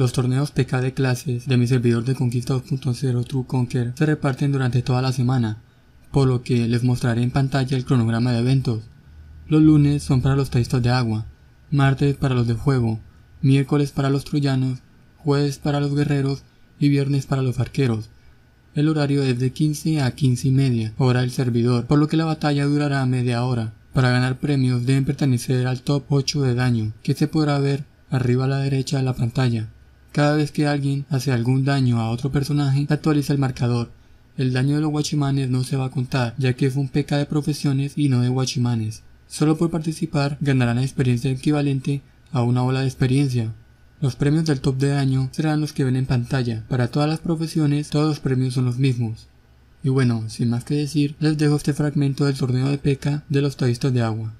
Los torneos PK de clases de mi servidor de Conquista 2.0 True Conquer se reparten durante toda la semana, por lo que les mostraré en pantalla el cronograma de eventos. Los lunes son para los taistas de agua, martes para los de fuego, miércoles para los troyanos, jueves para los guerreros y viernes para los arqueros. El horario es de 15 a 15 y media, hora del servidor, por lo que la batalla durará media hora. Para ganar premios deben pertenecer al top 8 de daño, que se podrá ver arriba a la derecha de la pantalla. Cada vez que alguien hace algún daño a otro personaje, actualiza el marcador. El daño de los guachimanes no se va a contar, ya que es un peca de profesiones y no de guachimanes. Solo por participar ganarán experiencia equivalente a una ola de experiencia. Los premios del top de daño serán los que ven en pantalla. Para todas las profesiones, todos los premios son los mismos. Y bueno, sin más que decir, les dejo este fragmento del torneo de peca de los todistas de agua.